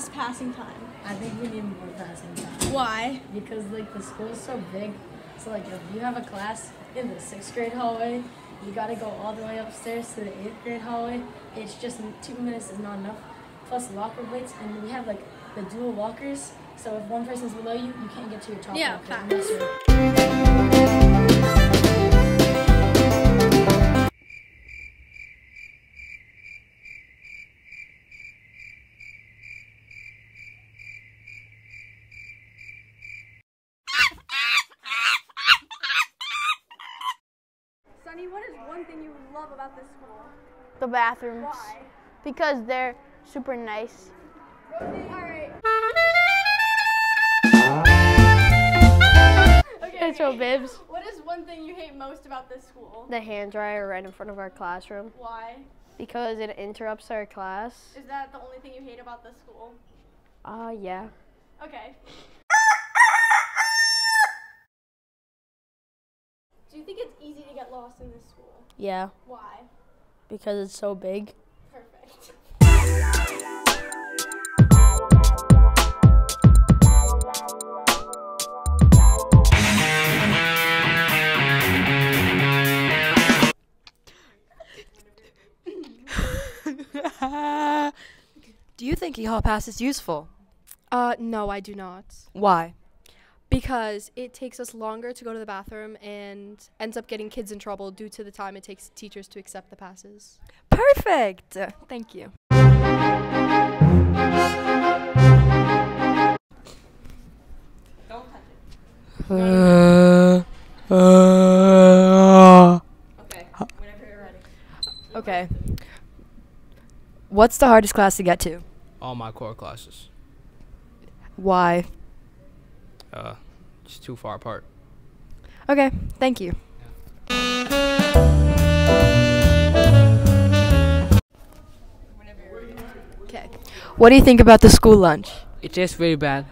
less passing time. I think we need more passing time Why? because like the school is so big. So like if you have a class in the sixth grade hallway, you gotta go all the way upstairs to the eighth grade hallway. It's just two minutes is not enough. Plus locker weights, and we have like the dual lockers. So if one person's below you, you can't get to your top Yeah, locker. facts. Unless Sunny, what is one thing you love about this school? The bathrooms. Why? Because they're super nice. Alright. Okay. Intro bibs. What is one thing you hate most about this school? The hand dryer right in front of our classroom. Why? Because it interrupts our class. Is that the only thing you hate about this school? Uh, yeah. Okay. Do you think it's easy to get lost in this school? Yeah. Why? Because it's so big. Perfect. Do you think e-hall pass is useful? Uh, no, I do not. Why? Because it takes us longer to go to the bathroom and ends up getting kids in trouble due to the time it takes teachers to accept the passes. Perfect. Thank you. Don't touch it. Uh, thank you. Okay. What's the hardest class to get to? all my core classes. Why? Uh, just too far apart. Okay, thank you. Okay. What do you think about the school lunch? It tastes very bad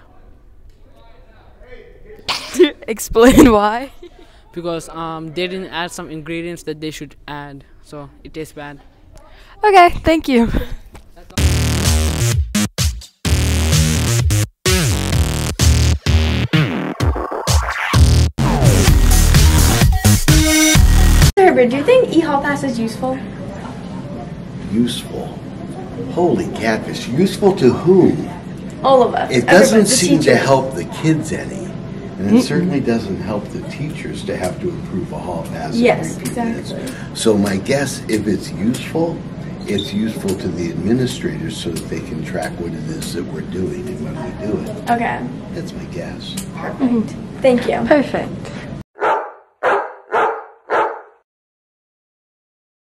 Explain why. because um they didn't add some ingredients that they should add, so it tastes bad. Okay, thank you. Herbert, do you think e-hall pass is useful? Useful. Holy catfish. Useful to whom? All of us. It doesn't seem to help the kids any. And it certainly doesn't help the teachers to have to approve a hall pass. every Yes, few minutes. exactly. So my guess, if it's useful, it's useful to the administrators so that they can track what it is that we're doing and when we do it. Okay. That's my guess. Perfect. Thank you. Perfect.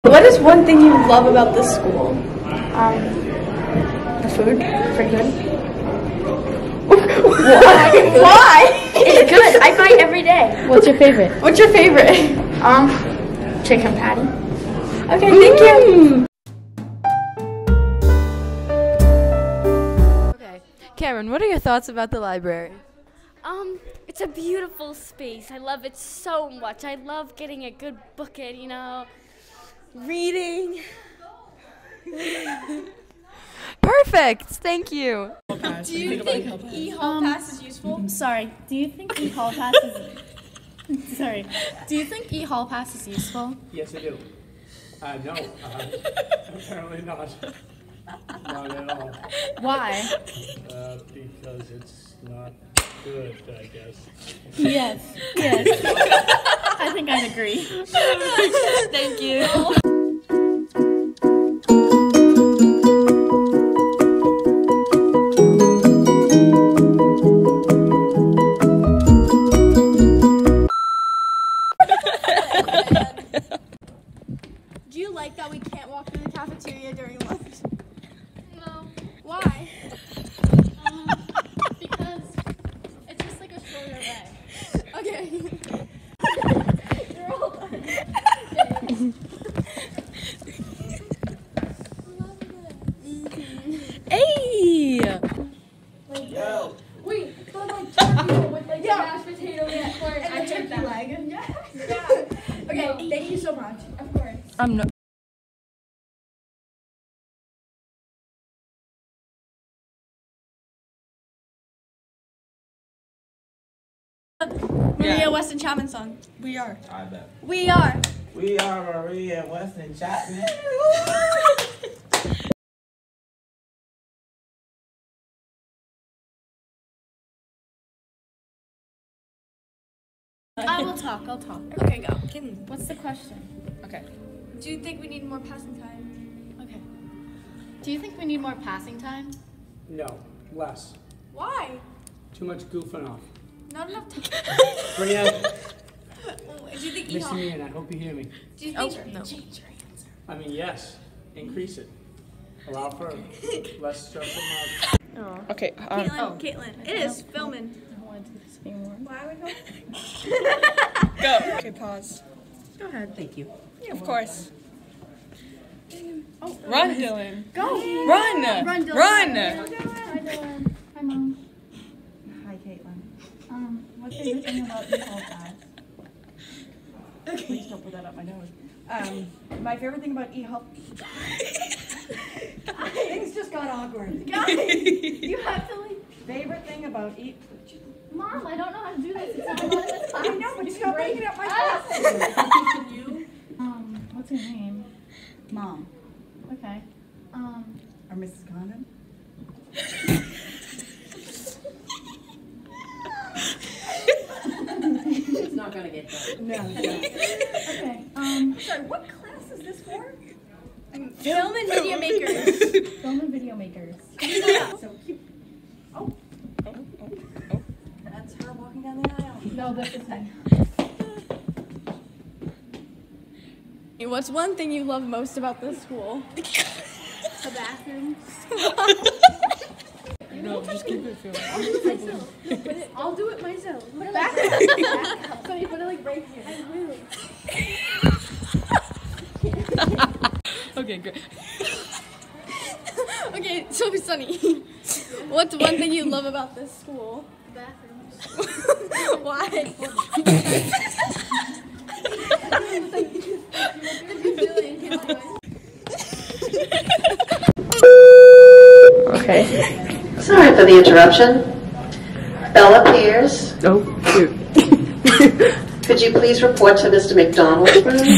What is one thing you love about this school? Um, the food, pretty good. Why? Why? It's good. I buy it every day. What's your favorite? What's your favorite? Um, chicken patty. Okay, thank you. Okay. Cameron, what are your thoughts about the library? Um, it's a beautiful space. I love it so much. I love getting a good book in, you know, reading. Perfect. Thank you. Do you think e-hall pass is useful? Sorry, do you think e-hall pass is Sorry. Do you think e-hall pass is useful? Yes, I do. Uh, no, uh, apparently not. Not at all. Why? Uh, because it's not good, I guess. Yes. Yes. I think I'd agree. Thank you. Well. Wait, but like turkey with like yeah. mashed potato and corn. And I turkey leg. Yes. Yeah. Okay, no. thank you so much. Of course. I'm not. Maria yeah. Weston Chapman song. We are. I bet. We are. We are Maria Weston Chapman. I will talk. I'll talk. Okay, go. What's the question? Okay. Do you think we need more passing time? Okay. Do you think we need more passing time? No, less. Why? Too much goofing off. Not enough time. Brianne, Do you think listen to EHOP? me and I hope you hear me. Do you think? You change your answer? I mean, yes, increase it. Allow for less stressful mode. Okay. Um, Caitlin, Caitlin, it is filming. Anymore. Why are we going? Go. Okay, pause. Go ahead. Thank you. Of course. Oh, Run, Dylan. Go. Run. Run, Dylan. Run. Hi, Dylan. Hi, Mom. Hi, Caitlin. Um, what's the thing about this whole class? Please don't put that up my nose. Um, my favorite thing about eHelp. Things just got awkward. Guys, you have to like. Favorite thing about e. Mom, I don't know how to do this. It's not a of this class. I know, but stop Break. making up my Ah. classes. You. Um, what's her name? Mom. Okay. Um. Or Mrs. Condon? It's not gonna get done. No. Okay. Um. Sorry, what class is this for? Film and media makers. Film and video makers. So keep. Oh. Oh, oh, oh. That's her walking down the aisle. No, this is me. What's one thing you love most about this school? The bathrooms. No, just keep it filming. I'll do it myself. Put it like so you put it like right here. I will. Okay, great. Okay, so Sunny, what's one thing you love about this school? Bathrooms. Why? Okay. Sorry for the interruption. Bella Pierce, Oh, shoot. could you please report to Mr. McDonald?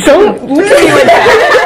Don't look at me like that.